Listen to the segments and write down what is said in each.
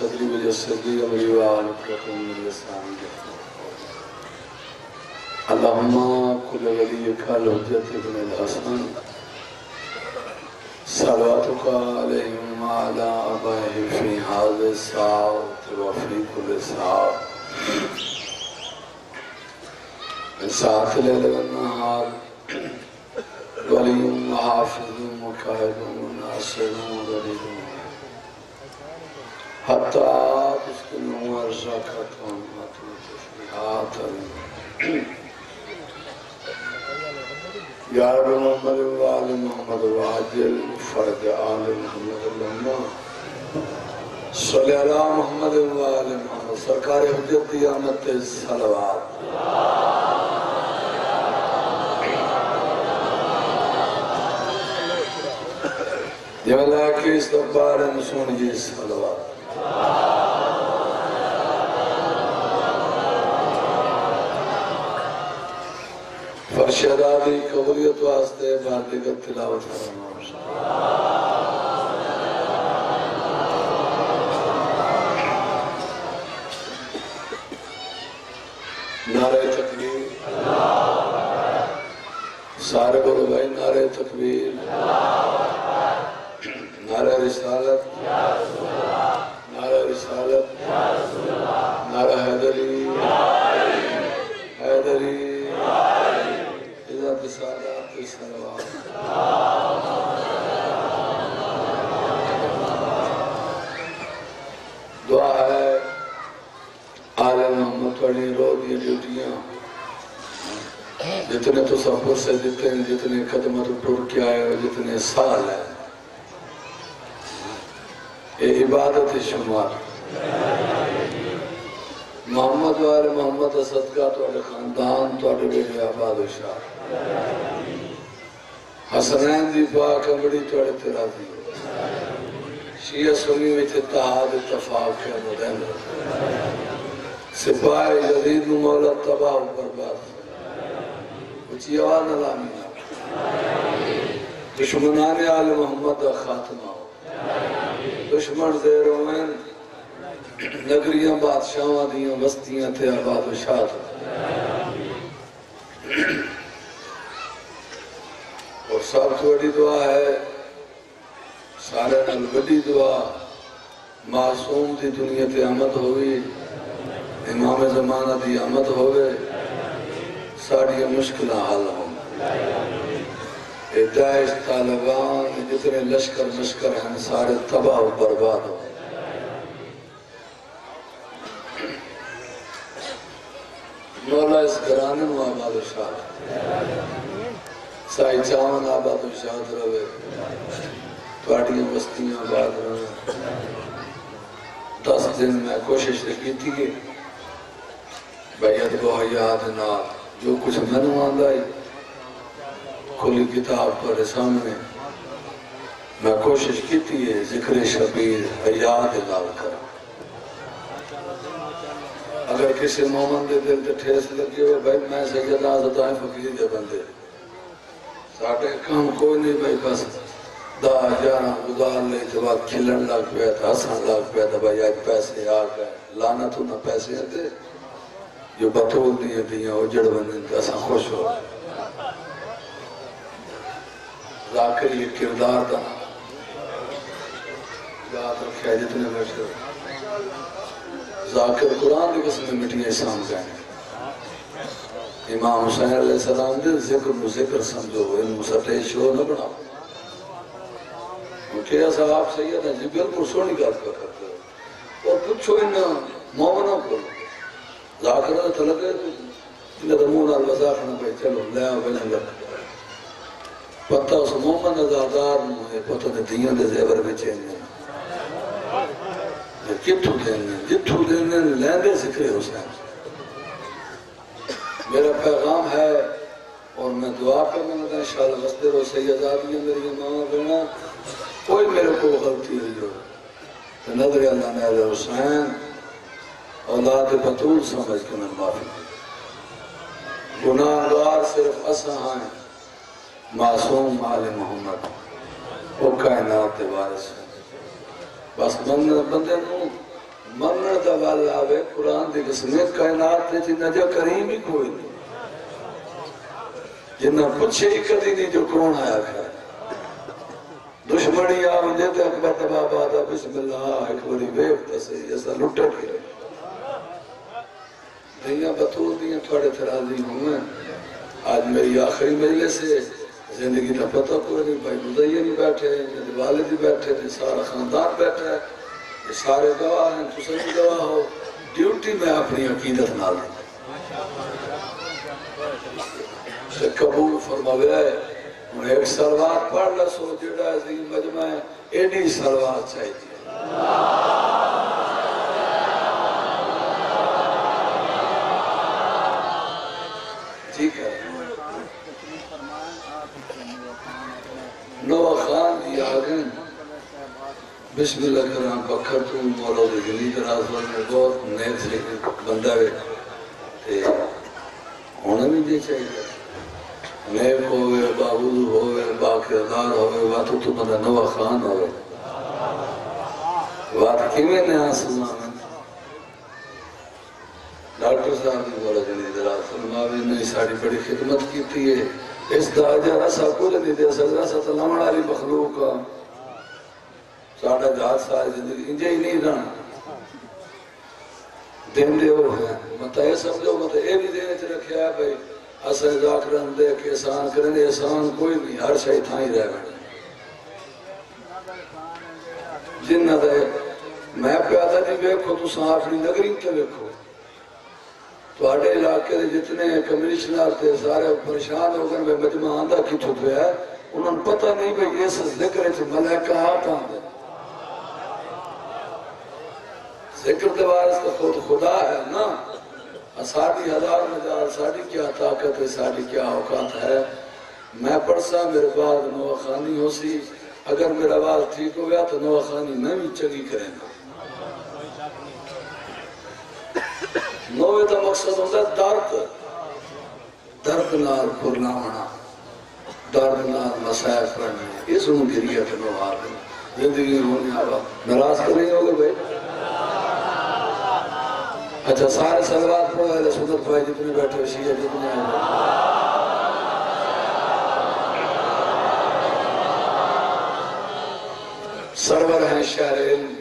صدري ويسر لي امري واحلل عقدة من لساني اللهم كل وليك الحجة ابن الحسن. صلواتك عليهم وعلى آبائهم في هذه الساعة وفي كل ساعة. من ساعة الليل والنهار ولي وحافظ وكاهد وناصر حتی آپ اس ودليل حتى تسكنوا أرزاقكم وتوفوا فيها یا رب محمد وآل محمد و وعجل فرد آل محمد اللہم۔ صلی اللہ محمد وآل محمد۔ سرکار حجت دیانت صلوات۔ یہ اللہ کی اس دبار نسون جی صلوات۔ فرش ارادی قبولیت واسطے بارلی کا تلاوت فرما نعرہ تکبیر سارے بولو بھائی نعرہ تکبیر نعرہ رسالت نعرہ رسالت نعرہ حیدری حیدری عزت سادات سلوات دعا ہے آل محمد پڑھی رو دی ڈیوٹیاں جتنے تو سفر سے جتنے جتنے خدمت ٹور کے آئے ہو جتنے سال ہیں یہ عبادت شمار محمد وار محمد صدقہ توڑے خاندان توڑے بیٹے آباد و شاہ حسنین دی پاک امڑی توڑے تیرا دی شیعہ سنی وچ اتحاد اتفاق کے مدین سپاہی جدید مولا تباہ و برباد اچھی آوان الامی دشمنان آل محمد خاتمہ دشمن زیر وین نگریاں، بادشاہاں دیاں، بستیاں تھے آباد و شاد۔ اور سب تو بڑی دعا ہے۔ سارے نال بڑی دعا۔ معصوم دی دنیا تے آمد ہوئی۔ امام زمانہ دی آمد ہوئے، ساڑی مشکلہ حل ہوں۔ اے داعش طالبان، جتنے لشکر مشکر ہیں سارے تباہ و برباد ہوں۔ مولا اس گرانے میں آباد و شاد۔ سائی چاون آباد و شاد روے پاڑیاں بستیاں آباد روے دس دن میں کوشش کی تھی کہ بیعت کو حیات نا جو کچھ میں نے آنگائی کھلی کتاب پر سامنے۔ میں کوشش کی تھی ہے ذکر شبیر، حیات لال کر اگر کسی مومن دے دل تے ٹھیس لگی ہوئے، بھائی، میں سید آزد آئیں فقیر دے بندے۔ ساٹھے کام کوئی نہیں، بھائی، بس دا جانا گزار لے تو کھلن لگ پیا تھا حسن لگ پیا تھا بھائی، آج پیسے آ گئے۔ لانا تو نہ پیسے آتے جو بطول دیئے دیئے اجڑ بندن تے اساں خوش ہو۔ ذاکر یہ کردار دا یاد رکھا جتنے مشہور ذاکر قرآن کی قسم مٹی احسان گئے۔ امام حسین علیہ السلام دے ذکر مو ذکر سمجھو ان مسٹے شو نہ بنا کیا صاحب سید ہے جی بالکل سونی بات کا کرتے ہو۔ اور پوچھو ان مومنوں کو۔ ذاکر تو لگے تو انہیں دمون الوزاق نہ پہ چلو لے آؤ بنا لگ پتہ اس مومن ازادار مجھے پتہ دے دیاں دے زیور بچے ہیں۔ کتھو دینے جتھو دینے لیندے ذکر حسین میرا پیغام ہے، اور میں دعا کرنا لگا انشاءاللہ مصدر و سید آدمی میری ماما بینا کوئی میرے کو غلطی ہوئی ہو۔ نظر اللہ نے علیہ حسین اولاد بطول سمجھ کے میں معافی گناہگار صرف اساں ہیں، معصوم آل محمد، وہ کائنات دے وارث ہیں۔ بس بندے بندے نو منن دا وال آوے، قرآن دی قسمیں کائنات دے جنہ جو کریم ہی کوئی نہیں۔ جنہ پوچھے ہی کدی نہیں جو کون آیا کھا دشمنی آ ونجے تے اکبر تبا بادا بسم اللہ، ایک بڑی ویب تسے جیسا لٹے کے دنیا بطول دیاں تھوڑے تھرازی ہوں میں آج میری آخری مجلس ہے، زندگی کا پتہ کوئی نہیں، بھائی مزیہ نہیں بیٹھے ہیں والدی بیٹھے ہیں، سارا خاندان بیٹھا ہے۔ یہ سارے گواہ ہیں تسے بھی گواہ ہو۔ ڈیوٹی میں اپنی عقیدت نال۔ سے قبول فرماوے ہے انہیں ایک سلوات پڑھ لسو جڑا عظیم مجمع ہے اینی سلوات چاہیے۔ بسم اللہ کرام بکھر تو مولا دے گلی دراز ورنے بہت نیک سے بندہ ہے۔ تے ہونا بھی دے چاہیے۔ نیک ہوئے، باوضو ہوئے باقیدار ہوئے واتو تو بندہ نوہ خان ہوئے۔ وات کیویں نے آسما ڈاکٹر صاحب نے بولا جنی دراز فرماوی نے ساری بڑی خدمت کی تھی ہے۔ اس دا اجر اسا کل نہیں دے سکتا اسا تو لمڑ مخلوق کا ساڑھا جہاز ساری زندگی انجے ہی نہیں رہنا۔ دین دے ہو ہے۔ مطا یہ سمجھو مطا یہ بھی دینے چھ رکھیا ہے بھئی اصل اسا ذاکران دے کہ احسان کرنے احسان کوئی نہیں، ہر شئی تھا ہی رہ گئے جنہ دے میں پیادا نہیں جی، بیکھو تو سانفنی نگرین تے بیکھو تو آڑے علاقے دے جتنے کمیشنر تھے سارے پریشان ہو گئے میں مجمع آندہ کی تو پہ ہے انہوں نے پتہ نہیں بھئی اس ذکر ہے ملائکہ ہاتھ آندے ذکر دوارس کا خود خدا ہے نا؟ ساڑھی ہزار مجال ساڑھی کیا طاقت ہے ساڑھی کیا اوقات ہے؟ میں پڑھسا، میرے بعد نوہ خانی ہو سی اگر میرا آواز ٹھیک ہو گیا تو نوہ خانی میں بھی چگی کریں گا۔ نوے دا مقصد ہوتا ہے درد۔ درد نال پرنا ہونا۔ درد نال مسائل پڑھنے اس انہوں گریہ کے نو آگے زندگی ہونے آگا نراز تو نہیں ہوگے بھائی؟ اچھا سارے سلوات پڑھو ہے سنت بھائی جتنے بیٹھے شیعہ جتنے آگے سرور ہیں شہر علم،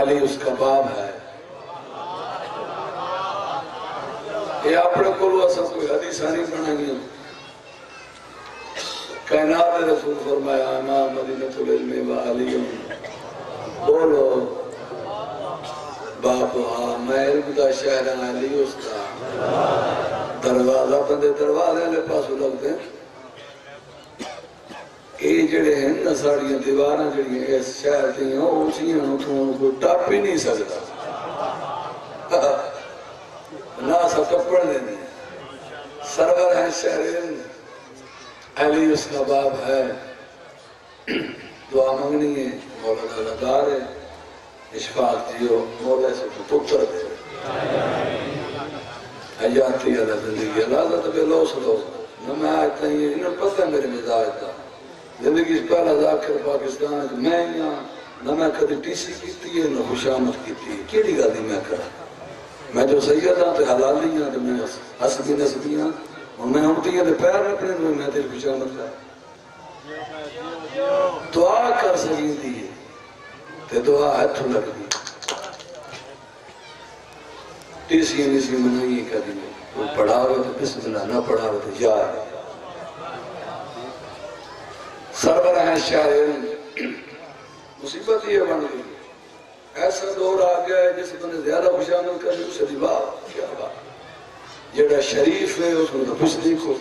علی اس کا باب ہے۔ یہ اپنے کلو اصلا کوئی حدیث نہیں بنا گیا کائنات رسول فرمایا امام مدینہ العلم و علی بولو۔ باپ ہاں میں دا شہر علی اس کا دروازہ بندے دروازے لے پاسو لگتے ہیں۔ یہ جڑے ہیں نا ساڑیاں دیواراں جڑی ہیں اس شہر دیاں اونچیاں نو تو ان کو ٹاپ ہی نہیں سکتا۔ نہ سا کپڑ دینے سرور ہیں شہرین علی اس کا باب ہے۔ دعا منگنی ہے، مولا کا لدار ہے اشفاق دیو مولا سے پتر دے حیاتی اللہ زندگی اللہ ذات بے لوس لوس نہ میں آئیتا ہی انہوں پتہ ہے میرے مزاج دا زندگی اس پہلا ذاکر پاکستان ہے کہ میں یہاں نہ میں کدی ٹی سی کیتی ہے نہ خوشامت کیتی ہے کیڑی گالی میں کرا میں جو سید ہاں تو حلالی ہاں تو میں حسبی نسبی ہاں اور میں امتی ہاں تو پیر رکھنے میں میں تیری خوشامت کر دعا کر سکی دی تے دعا ہتھ لگ دی ٹی سی نہیں سی منائی کری وہ پڑھا ہوئے تو بسم اللہ نہ پڑھا ہوئے تو یاد سرور ہیں شاعر، مصیبت یہ بن گئی۔ ایسا دور آ گیا ہے جس میں زیادہ خوشامل کرنے اسے دیوار کیا بات؟ جڑا شریف ہے، اس میں تو کچھ نہیں کھو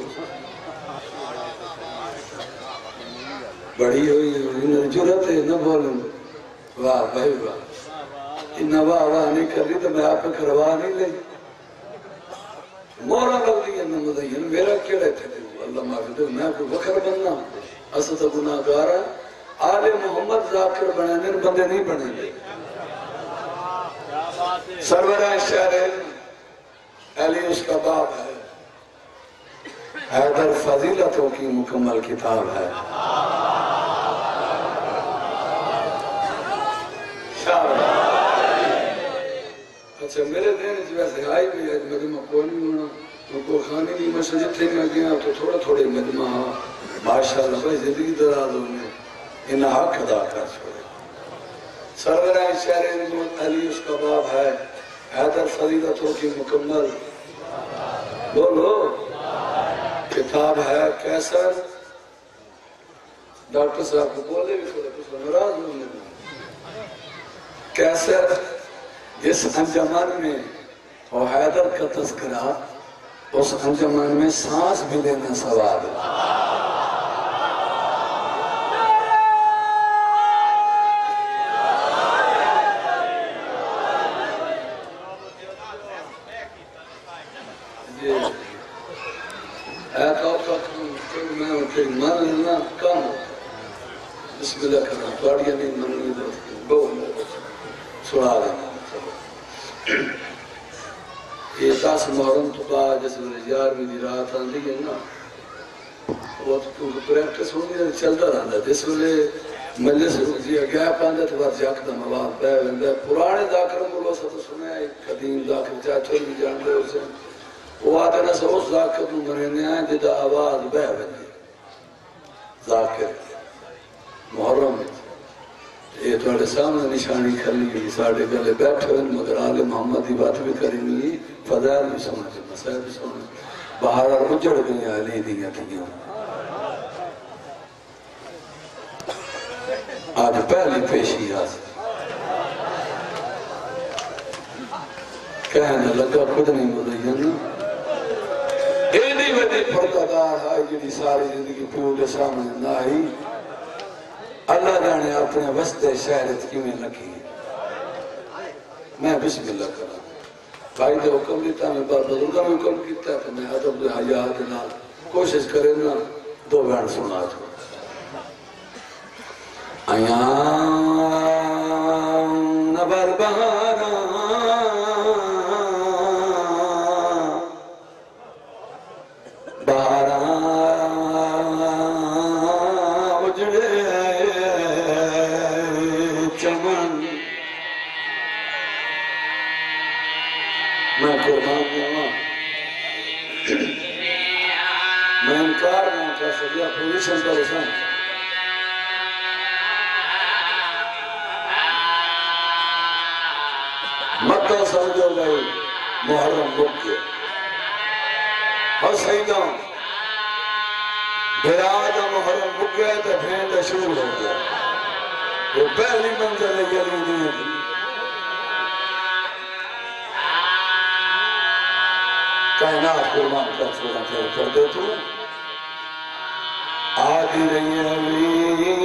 بڑی ہوئی ہے انہوں جرت ہے، نہ بولیں واہ بھائی واہ۔ انہا واہ واہ نہیں کر رہی تو میں آپ کروا نہیں لیں مورا لگ رہی ہے نہ مدین میرا کیڑے تھے اللہ معافی دے میں کوئی وکر بننا۔ اسد گناہ گارا آل محمد ذاکر بنے بندے نہیں بنے لے سرورہ شہر علی اس کا باپ ہے۔ حیدر فضیلتوں کی مکمل کتاب ہے۔ اچھا میرے دین جو ویسے آئی بھی ہے مدمہ کوئی نہیں ہونا، تو کوئی خانی نہیں، میں سے جتنے میں گیا تو تھوڑا تھوڑے مدمہ ہاں۔ ماشاءاللہ بھائی زندگی دراز ہونے انہا حق ادا کر چھوڑے۔ سرورہ شہر نجمت علی، اس کا باب ہے۔ حیدر فضیلتوں کی مکمل۔ بولو۔ کتاب ہے کیسر۔ ڈاکٹر صاحب کو بولے بھی تھوڑے کچھ ناراض ہونے میں کیسے اس انجمن میں اور حیدر کا تذکرہ اس انجمن میں سانس بھی لینا سوال ہے یہ ہے تو آپ کا میں ان کے من لینا کم ہوتا بسم اللہ کرنا پاڑیا نہیں من نہیں دوستی بہت سنا دینا یہ تاس محرم تو کہا جیسے میں یار بھی دی رات آن دی ہے نا وہ تو کیونکہ پریکٹس ہوں گی چلتا رہتا جس ویلے مجلس جی گیا پاندے تو بات جاک دا مواد بے وندے پرانے ذاکر مولو سا تو سنے آئی قدیم ذاکر چاہے چھوڑ بھی جان دے اسے۔ وہ آتے نا سا اس ذاکر تو مرنے آئے جدا آواز بے وندے ذاکر، محرم، یہ تو سامنے نشانی کھلی گئی ساڑھے گلے بیٹھے ہوئے، مگر آل محمد دی بات بھی کریں گی فضائل بھی سمجھے مسائل بھی سمجھے باہر اور اجڑ گئی علی دیا تھیاں۔ آج پہلی پیشی آج کہنے لگا خود نہیں مدین اینی وڈی پردادار آئی جڑی ساری زندگی پیو کے سامنے نہ آئی۔ اللہ جانے اپنے وسط شہرت کی میں لگی۔ میں بسم اللہ کرا بھائی دے حکم دیتا میں بار بزرگا میں حکم کیتا ہے کہ میں عدب دے حیات نال کوشش کرے نا، دو بیان سنا چھو ایان نبر بہارا محرم بک کے اور سیدوں براد محرم بک گیا تو پھینڈ شروع ہو گیا۔ وہ پہلی منزل ہے یلی نہیں ہے کائنات قربان کر چھوڑا پھر کر دے تو آدھی رہی امیر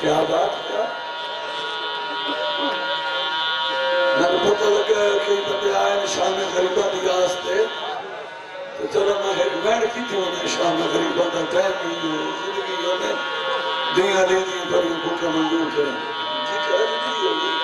کیا بات کیا میں پتہ لگا کہ بندے آئے نشان غریبہ دی تو چلو میں ایک وین کی تھی انہیں شام غریبہ دا ٹائم نہیں ہو زندگی ہونے دنیا دی پر ان کو منظور کریں ٹھیک ہے ہاں، جی، ہاں، جی۔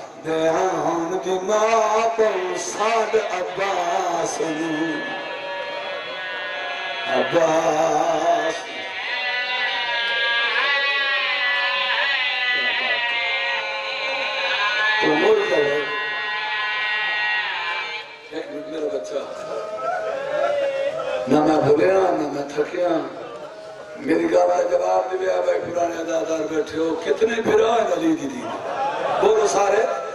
دیان دی ماں پر ساد عباس عباس تو مول کرے ایک منٹ میرا بچہ۔ نہ میں بھولیا، نہ میں تھکیا۔ میری گالا جواب دے آ بھائی پرانے دادار بیٹھے ہو، کتنے پھرا ہے علی دی دین؟ بولو سارے۔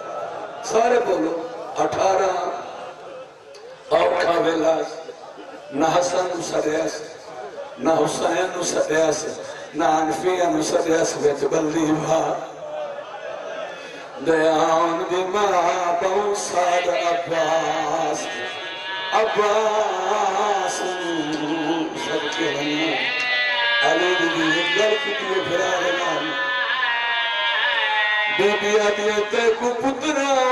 سارے بولو، اٹھارہ، اوکھا ویلاس، نہ حسن سریس نہ حسین سریس نہ انفین سریس بیچ بلدی بھا دیان دی ماں ساد عباس عباس سب کے بنیا علی دی دی گل کتنے پھرا رہنا بی بی آدیتے کو پترا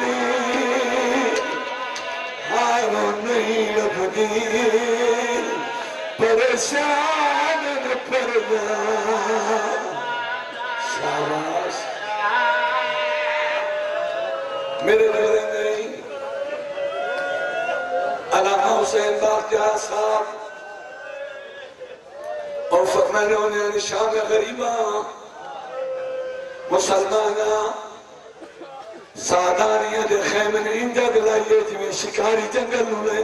دی ہارو نہیں لبدی پریشان پردا شاباش میرے نظریں نہیں علامہ حسین باقیہ صاحب اور فرمانے انہیں نشان غریبہ مسلمانہ سادانیاں دے خیمن انجا گلائیے جویں شکاری جنگل نولے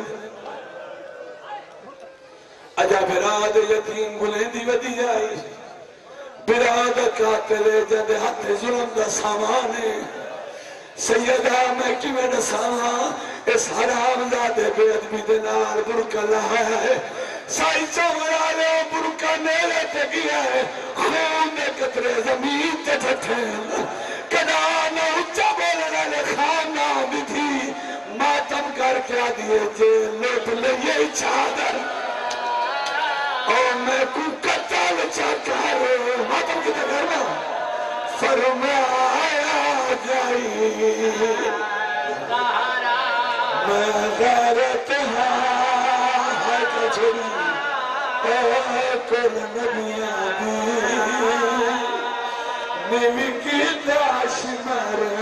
اجا براد یتیم گلیں ودی آئی۔ براد قاتلے جد ہاتھ ظلم دا سامانے سیدہ میں کیویں نساں؟ اس حرام زادے بے ادبی دے نال برکا لہا ہے۔ سائی چمرا لے برکا نیلے تے گیا ہے، خون دے قطرے زمین تے ٹھٹھے کدا اچھا بولنا لے خانہ بھی۔ تھی ماتم کر کے آدھئے جے لوٹ لیے چادر۔ اور میں کو قتل چاکر ماتم کی تکر میں فرمایا جائی میں غیرت ہاں ہے کچھڑی اے کل نبیاں دی نیوی کی داش مرا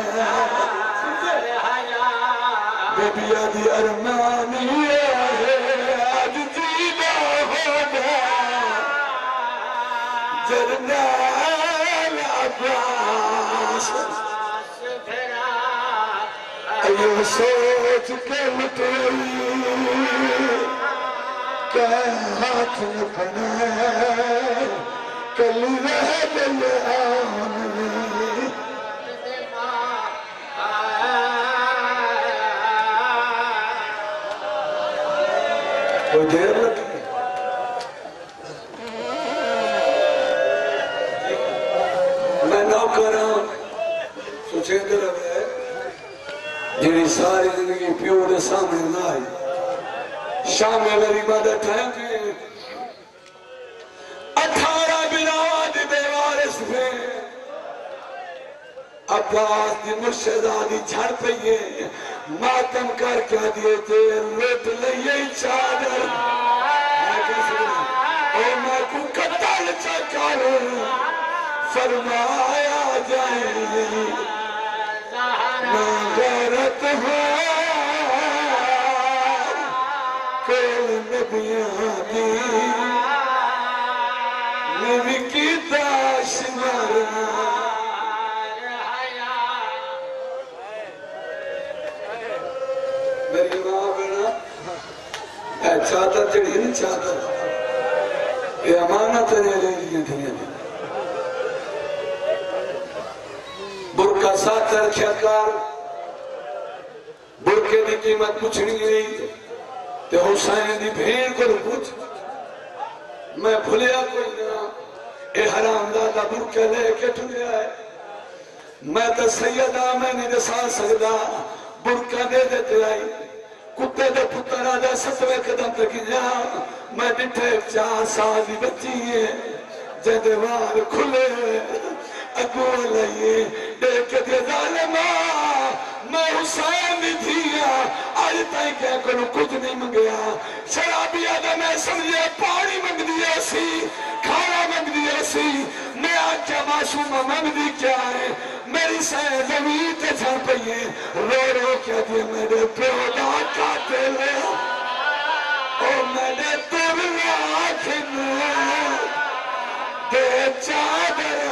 ہاتھ نہ بنا کل رہ دل آنے کوئی دیر لگی میں نوکر ہوں سوچیں در ہے جنہی ساری زندگی پیو دے سامنے نہ آئی شام میں میری مدد ہے کہ اٹھارہ بناد بیوارس میں عباس دی مرشدہ دی جھڑ پئیے ماتم کر کے دیئے تھے لوٹ لئیے چادر۔ میں کہہ او میں کو قتل چکر فرمایا جائے۔ میں غیرت ہوں۔ میری ماں بینا چادر جڑی چادر یہ امانت نے لے دنیا ساتھ رکھیا کار برکے دی قیمت پوچھنی نہیں۔ تے حسین دی بھین کو پوچھ میں بھولیا کوئی نہ۔ اے حرام دادا برکے لے کے ٹھلے آئے میں تو سیدہ میں نہیں دسا سکتا برکہ دے دیتے آئی۔ کتے دے پتر آدھا ستوے قدم تک جا۔ میں ڈٹھے چار سال دی بچی ہے۔ جدے وار کھلے اگو لئیے دیکھ دے ظالمہ میں حسین دی دھیا آج تائیں کیا کروں کچھ نہیں منگیا۔ شرابی آدھا میں سمجھے؟ پانی منگ دیا سی، کھانا منگ دیا سی۔ میں آج کیا معصومہ منگ دی کیا ہے؟ میری سہ زمین تے چھڑ پئیے رو رو کیا دیا میرے پیولا کاتے لے۔ او میرے ترلا کھنے تے چادر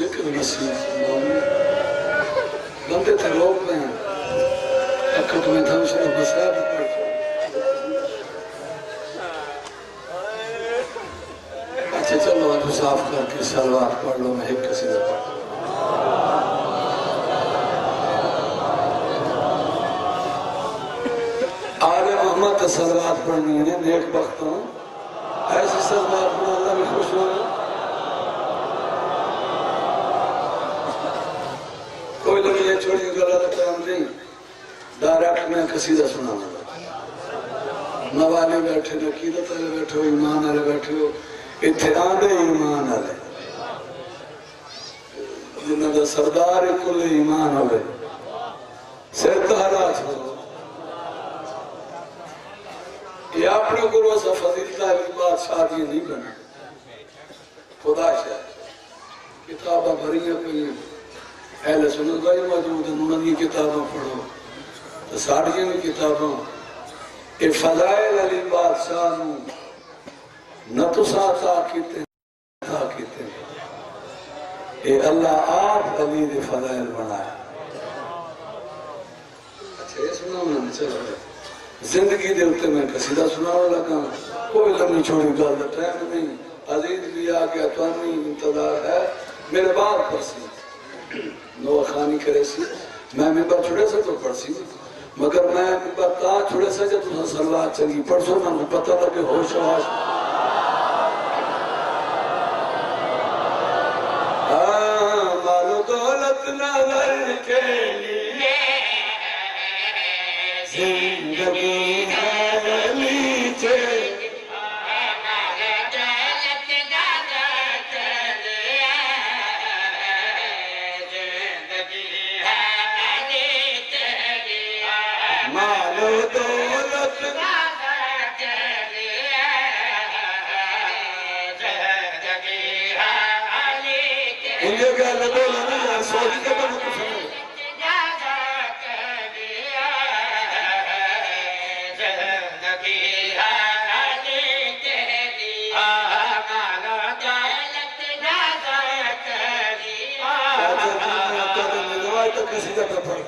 ذکر نصیب مومن بندے تھے روک میں اکھت میں تھا اس نے بسا بھی پڑھتا اچھا چلو آپ صاف کر کے سلوات پڑھ لو میں ایک کسی نے پڑھ آل محمد سلوات پڑھنی ہے نیک بخت ہوں ایسی سلوات پڑھو اللہ بھی خوش ہو کوئی لگی یہ چھوڑی غلط کام نہیں۔ ڈائریکٹ میں قصیدہ سنا۔ نوالے بیٹھے نقیدت والے بیٹھے ہو، ایمان والے بیٹھے ہو۔ اتھے آنے ایمان والے۔ جنہاں دا سردار کل ایمان ہوئے۔ سر تہرا چھوڑو یہ اپنے گروہ سے فضیلتہ کی بات شادی نہیں بنا۔ خدا شاید کتابہ بھریاں پہلے اہل سنت بھائی موجود ہیں انہوں نے کتابیں پڑھو تو ساڑھیاں بھی کتابیں اے فضائل علی بادشاہ نو، نہ تو ساتھ آکیتے تھا کیتے اے اللہ، آپ علی دے فضائل بنایا اچھا یہ سنا انہوں نے، چلو۔ زندگی دے ہوتے میں قصیدہ سناؤ لگا۔ کوئی لمحی چھوڑی گل دا ٹائم نہیں۔ عزیز بھی آ گیا، تو انتظار ہے۔ میرے بعد پر سی نو خانی کرے سی میں ممبر چھوڑے سے تو پڑھ سی مگر میں ممبر تا چھوڑے سے جب تو سلوات چلی پڑھ سو میں پتہ لگے ہوش آواز ہاں، مالو دولت نہ نظر کے لیے انہیں گل بولا نہیں یار سوچ کے بنا کچھ نہیں کسی کا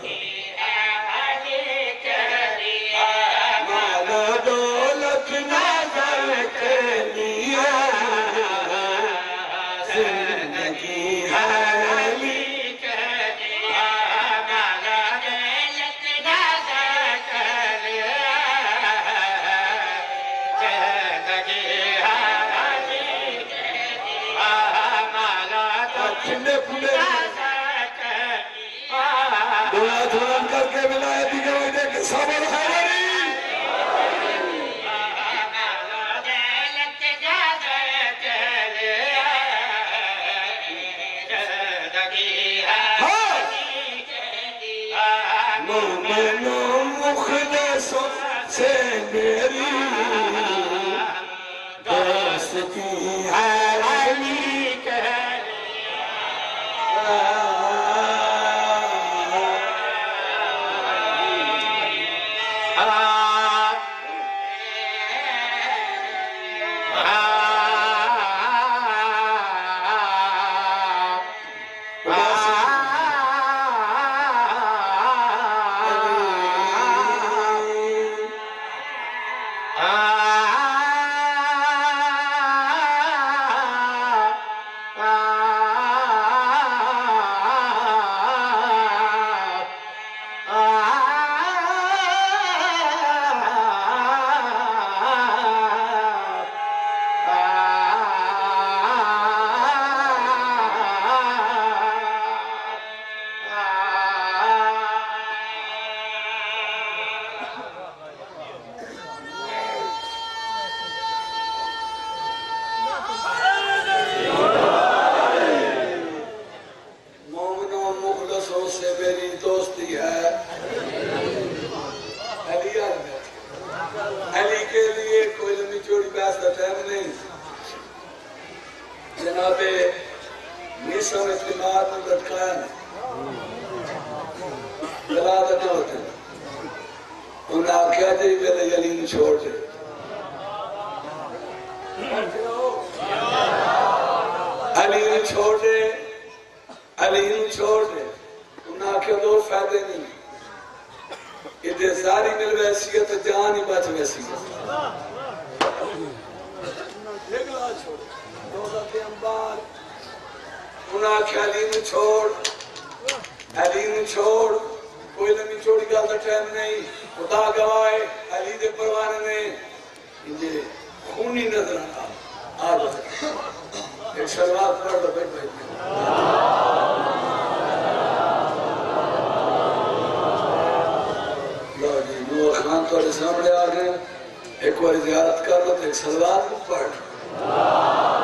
جناب نیسم اعتماد میں لٹکایا نہیں جلال نہ ہوتے انہوں نے آکھیا جی میرے علی چھوڑ دے۔ علی نے چھوڑ دے علی نے چھوڑ دے۔ انہوں نے آکھیا، دو فائدے نہیں یہ دے ساری مل ویسی ہے تو جان ہی بچ ویسی ہے جگلا چھوڑ دوزہ انبار انہوں نے علی نے چھوڑ۔ علی نے چھوڑ۔ کوئی لمبی چوڑی کا تو ٹائم نہیں۔ خدا گوائے علی دے پروانے نے۔ یہ خونی نظر آ۔ آ ایک شروعات پڑھ لو بیٹھ بیٹھ لو جی نور خان تو سامنے آ گئے ایک بار زیارت کر لو تو ایک سلوات پڑھ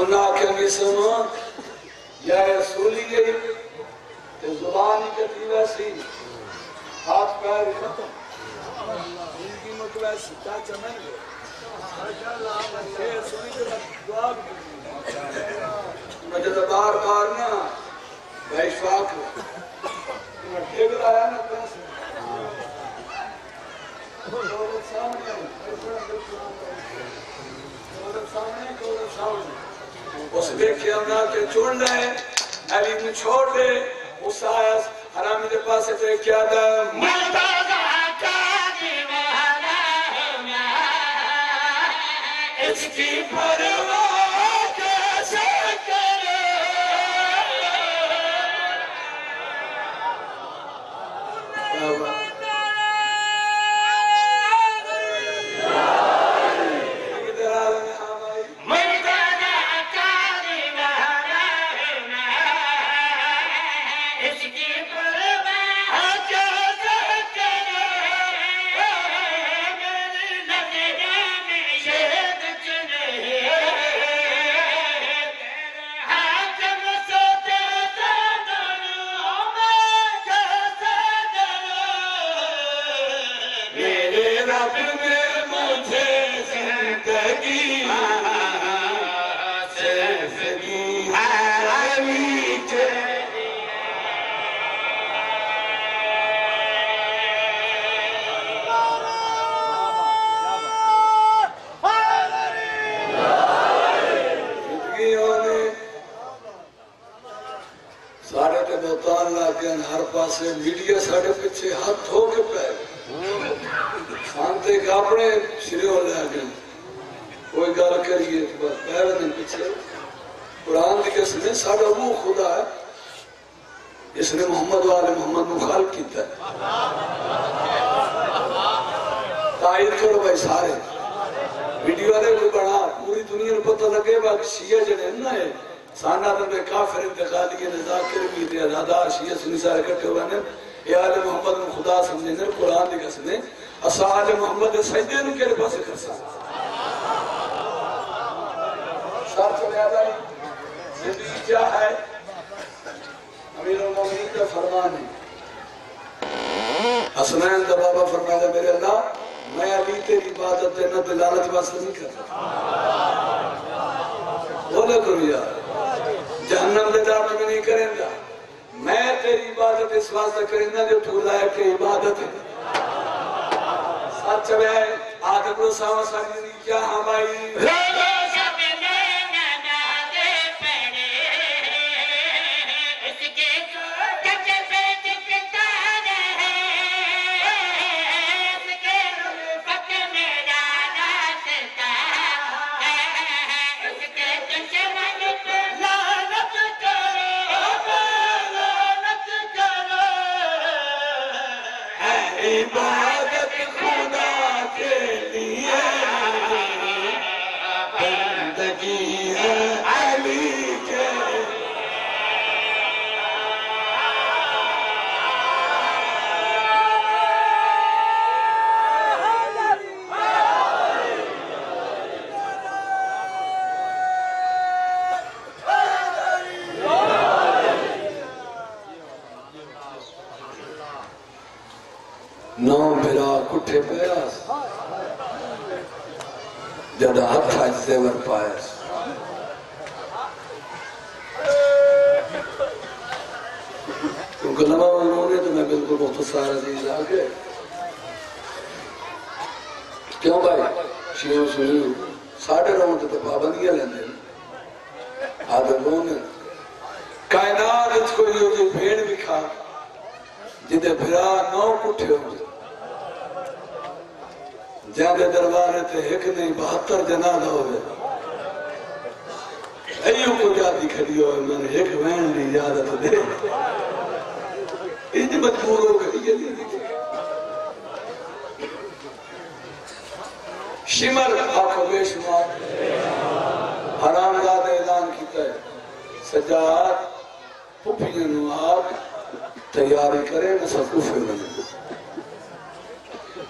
انہاں آکھیں گے سنو یا رسولی گئی تے زبان ہی کتی ویسی، ہاتھ پیر ہی ختم۔ ان کی مطلب چاچا میں گئے مجھے تو بار بار نا بھائی شواق ٹھیک رہا ہے نا پیسے دولت سامنے دولت سامنے دولت سامنے اس دیکھے ہم کے کہ چون لے علی نے چھوڑ دے، اس آیا حرامی دے پاس سے کیا دا اس کی پرواہ بہتان ہر پاسے میڈیا ساڑھے پیچھے ہاتھ ہو کے پہ سانتے کہ اپنے شریعوں لے آگئے کوئی گال کریے بس پہلے دن پیچھے قرآن دی کس نے ساڑھا وہ خدا ہے اس نے محمد والے محمد مخال کیتا ہے تائید کرو بھائی سارے ویڈیو آدھے کوئی بڑھا پوری دنیا نے پتہ لگے باقی شیعہ جنے نہ ہے سانا تو میں کافر انتقالی کے نزاکر بھی دے ازادار شیعہ سنی سارے کٹھے ہوئے ہیں۔ اے آل محمد میں خدا سمجھے نے قرآن دی کس اسا آل محمد سجدے نو کہے پاسے کر سکتا سار چلے آدھائی زندگی کیا ہے؟ امیر المومنین کا فرمان ہے۔ حسنین دا بابا فرمائے دا میرے اللہ، میں علی تیری عبادت دینا دلالت واسطہ نہیں کرتا۔ بولے کرو یار۔ جہنم دے دار میں نہیں کریں گا۔ میں تیری عبادت اس واسطہ کریں گا جو تو لائق کے عبادت ہے۔ سچ میں، آدم رو ساوا ساری کیا ہاں بھائی کیونکہ لما انہوں تو میں بالکل مختصر عزیز آگے کیوں بھائی؟ شیعوں جی، سنیوں ساڑھے رہوں تو پابندیاں لیندے آدھے لونے کائنات اس کو یہ جو بھیڑ بھی کھا جدے بھرا نو کٹھے ہوں جاندے دربارے تے ایک نہیں، بہتر جنازہ ہوئے ایو کو جاتی کھڑی ہوئے، میں نے ایک وین لی اجازت دے۔ انج مجبور ہو گئی یہ نہیں دیکھے شمر آنکھوں بے شمار۔ حرام داد اعلان کیتا ہے۔ سجاد پپیاں نو آپ تیاری کرے نہ سب کو پھر بنے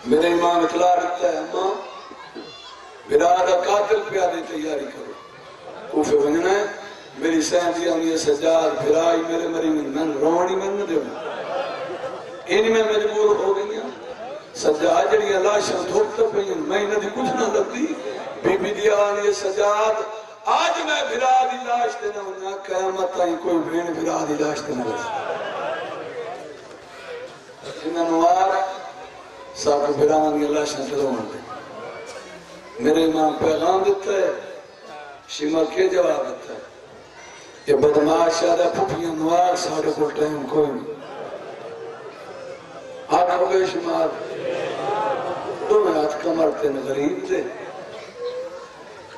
میرے امام اطلاع رکھتا ہے، اماں برادہ قاتل پیادے تیاری کرو۔ کوفے بننا ہے۔ میری سہن دیا ہوں یہ سجاد بھرائی میرے مری من من روانی من نہ دیو انہی میں مجبور ہو گئی ہیں سجاد جڑی اللہ شاہ دھوکتا پہین میں انہوں دی کچھ نہ لگتی بی بی دیا ہوں یہ سجاد، آج میں بھرا دی لاش دینا ہوں قیامت آئی کوئی بھین بھرا دی لاش دینا ہوں انہوں نوار صاحب بھران اللہ شاہ دلوں دے۔ میرے امام پیغام دیتا ہے شمر کے جواب دیتا ہے۔ یہ بدماش آدھا پھپیاں نوار ساڑھے کو ٹائم کوئی نہیں۔ آٹھ ہو گئے شمار۔ دو میں ہاتھ کمر تے غریب تھے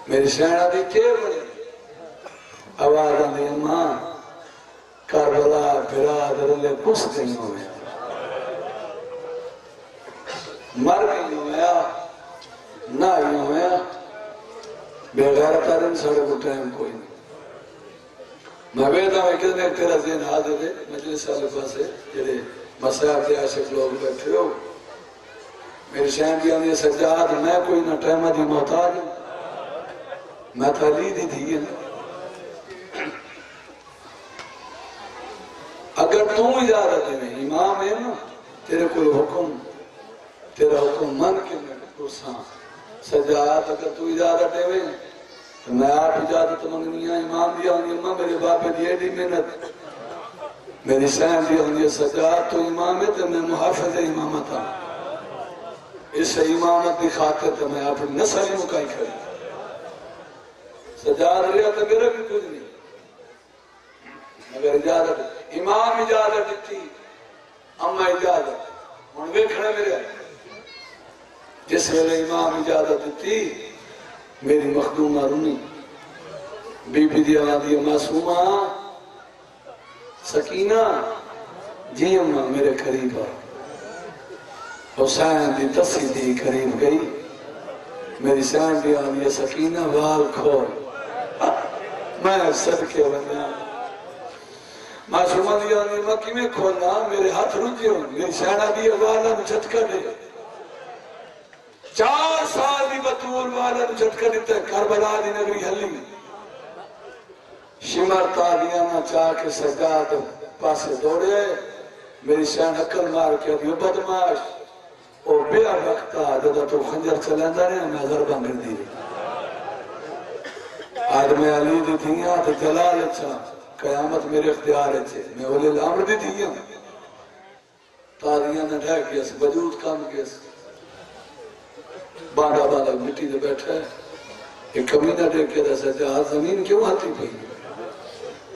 میری سینہ دی کے بڑے آواز آدھی اماں کربلا بھرا درلے کس دن ہوئے؟ مر گئی ہویا، نہ ہی ہویا۔ بے غیرت آدم ساڑھے کو ٹائم کوئی نہیں۔ میں بیدہ میں کہنے تیرا ذہن حاضر ہے مجلس والے پاسے، جڑے مسیح کے عاشق لوگ بیٹھے ہو میری شہن کی آنے سجاد میں کوئی نہ ٹائم دی محتاج ہوں میں تھا لی دی تھی اگر تم اجازت ہے امام ہے نا تیرے کوئی حکم تیرا حکم من کے میں پرساں سجاد اگر تو اجازت ہے تو میں آپ اجازت منگنی ہے امام دیا ہوں امام میرے باپ دی ایڈی محنت میری سہن دیا ہوں یہ سجاد تو امام ہے تو میں محافظ امامت ہوں اس امامت دی خاطر تو میں اپنی نسل مکائی کھڑی سجاد رہا تو میرا بھی کچھ نہیں مگر اجازت امام اجازت دیتی اما اجازت ہوں ویکھنا میرے جس ویلے امام اجازت دیتی میری مخدومہ رونی بی بی دی آدھی معصومہ سکینہ جی امہ میرے قریب آ حسین دی تسی دی قریب گئی۔ میری سین دی آدھی سکینہ وال کھول۔ میں صدقے بنیا معصومہ دی آدھی مکی میں کھولنا؟ میرے ہاتھ رجی ہوں۔ میری سینہ دی والا جھٹکا دے۔ چار سال دی بطول والا جھٹکا دیتا ہے کربلا دی نگری حلی شمر تالیانا چاہ کے سجاد پاسے دوڑے۔ میری سین اکل مار کے دیو بدماش او بیا وقتا جدا تو خنجر چلیں رہے، میں ضربہ مر دی۔ آدم علی دی تھیاں تو جلال اچھا۔ قیامت میرے اختیار اچھے میں اولی الامر دی تھیاں تالیاں نے ڈھا کیا سے وجود کام کیا سے باندھا باندھا مٹی دے بیٹھا ہے۔ ایک کمینہ دیکھ کے دسا جہاں زمین کیوں آتی پئی؟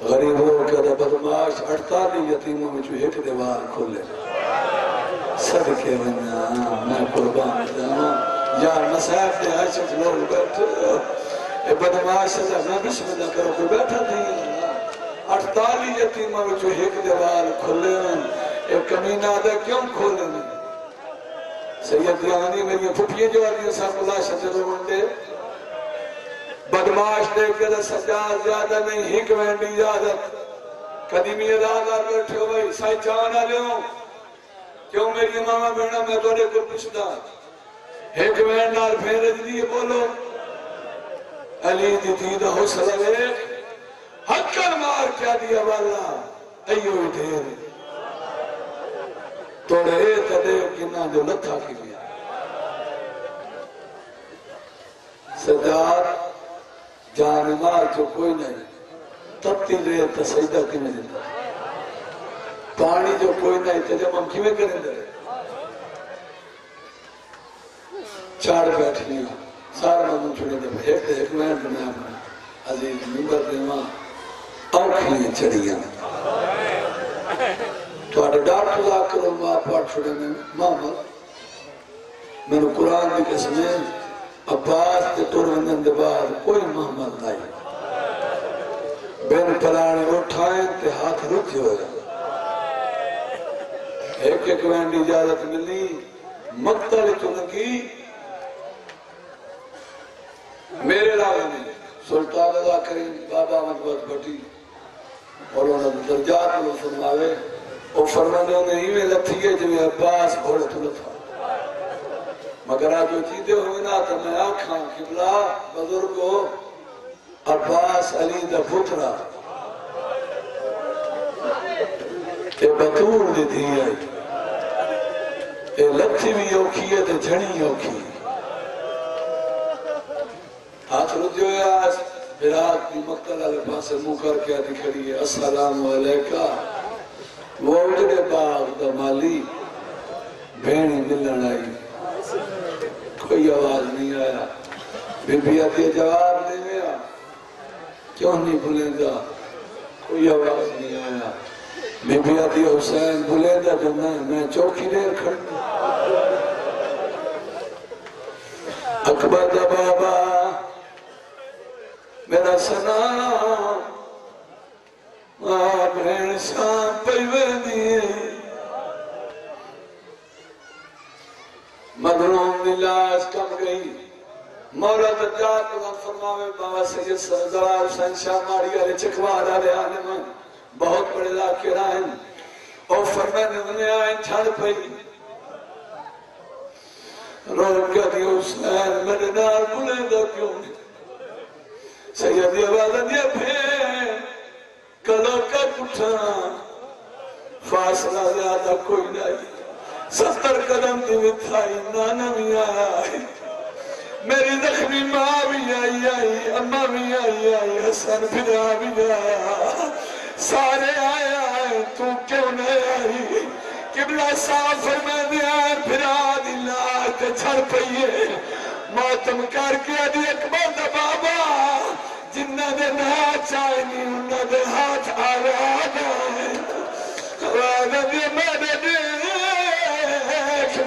غریب ہو کے دا بدماش اٹھتالی یتیموں میں جو ایک دیوار کھولے صدقے بنیا میں قربان جانا یار مسائف دے عاشق لوگ بیٹھے۔ اے بدماش سے اچھا، میں بسم اللہ کرو کوئی بیٹھا نہیں اٹھتالی یتیموں میں جو ایک دیوار کھولے اے کمینہ دے کیوں کھولے سید دیانی میری پھپیے جو آدھی سب اللہ شجر ہوندے بدماش دے کے سجاد زیادہ نہیں ہک وینڈی اجازت قدیمی ادا کر بیٹھے ہو بھائی، سائی جان آ لے کیوں میری ماما بینا میں توڑے کو پوچھتا۔ ایک وینڈ نال پھیرے دی بولو۔ علی دی دیدہ ہو سلوے حقا مار کیا دیا والا۔ ایو دھیر توڑے تدے کنہ جو لتھا کی لیا سجاد جان مار جو کوئی نہیں تبتی لے تسجدہ کی میں دیتا؟ پانی جو کوئی نہیں تجمم کی میں کریں دے چار بیٹھنی ہو سارا من چھوڑے دے ایک دے ایک میں دنیا میں عزیز ممبر دیواں آنکھیں چڑیاں تو آٹھا ڈاکٹر لا کرو ماں پاٹ چھوڑے میں ماما میں نے قرآن بھی قسمیں عباس تے تورندن دے بعد کوئی محمد نہیں۔ بین پرانے اٹھائیں تے ہاتھ رکھ ہو جائے ایک ایک وینڈی اجازت ملی۔ مقتل چنگی میرے لاغے میں سلطان اللہ کریم بابا مدبت بٹی اور انہوں نے درجات میں فرماوے۔ اور فرمانے انہیں ہی میں لتھی ہے جو عباس گھوڑے تو لتھا مگر آج جو چیزیں ہوئے نا تو میں آنکھاں قبلہ بزرگو عباس علی دا پترا۔ اے بطور دی دی ہے۔ اے لتھی بھی اوکھی ہے تے جھنی اوکھی۔ ہاتھ رجو ہے آج۔ برات کی مقتل علی پاسے مو کر کے آدھی کھڑی ہے۔ السلام علیکہ۔ وہ اجڑے باغ دا مالی۔ بھینی ملن آئی۔ کوئی آواز نہیں آیا۔ بی بی آتی جواب دے گیا کیوں نہیں بھولیں گا؟ کوئی آواز نہیں آیا۔ بی بی آتی حسین بھولیں گا جو میں میں چوکی دیر کھڑنا اکبر دا بابا، میرا سنام ماں بہن شام پیوے دیئے۔ مدرون ملاج کم گئی۔ مولا دجال کو فرماوے، بابا سید سردار حسین شاہ ماڑی علی چکوار علی آنے بہت بڑے لاکے رائن اور فرمانے انہیں آئین چھڑ پئی۔ رو کیا دی حسین میرے نار بلے دا کیوں سیدی والد یہ پھر کلو کا پٹھا فاصلہ زیادہ کوئی نہیں۔ ستر قدم دی متھائی نانا بھی آئی۔ میری زخمی ماں بھی آئی آئی اممہ بھی آئی آئی، حسن پھر بھی آیا۔ سارے آئے آئے، تو کیوں نہیں آئی؟ قبلہ صاف میں دیا پھر آدھی لاکھ چھڑ پئیے۔ ماتم کر کے ادھی اکبر دا بابا۔ جنہ دے نہ چاہنی انہ دے ہاتھ آراد آئے آراد دے میرے دیکھ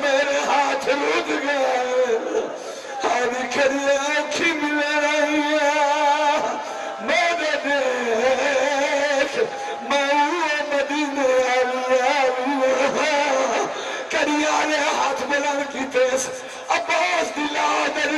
میرے ہاتھ رود گئے آدھی کھڑی آنکھی ملے رہی ہے میرے دیکھ میں مدینے آلی آلی کری آلے ہاتھ بلند کی تیس عباس دلا در